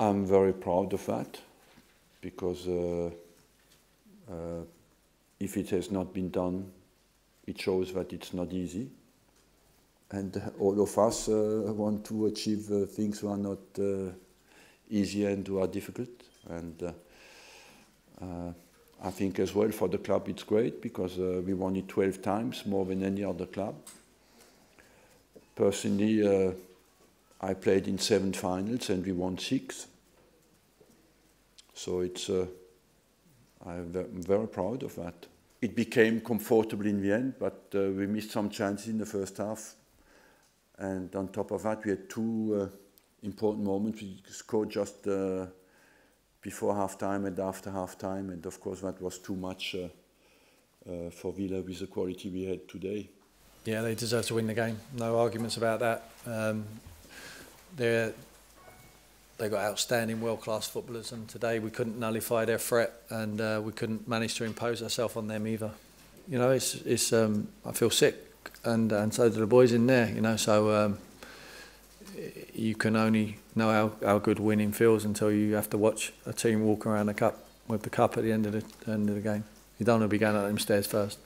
I'm very proud of that because uh, uh, if it has not been done, it shows that it's not easy. And all of us uh, want to achieve uh, things that are not uh, easy and who are difficult. And uh, I think as well for the club it's great because we won it 12 times, more than any other club. Personally, I played in seven finals and we won six. So it's, uh, I'm very proud of that. It became comfortable in the end, but uh, we missed some chances in the first half. And on top of that, we had two uh, important moments. We scored just uh, before half time and after half time. And of course, that was too much uh, uh, for Villa with the quality we had today. Yeah, they deserve to win the game. No arguments about that. Um, they're they've got outstanding world-class footballers, and today we couldn't nullify their threat, and uh, we couldn't manage to impose ourselves on them either. You know, it's it's um, I feel sick, and and so do the boys in there. You know, so um, you can only know how, how good winning feels until you have to watch a team walk around the cup with the cup at the end of the end of the game. You don't want to be going up them stairs first.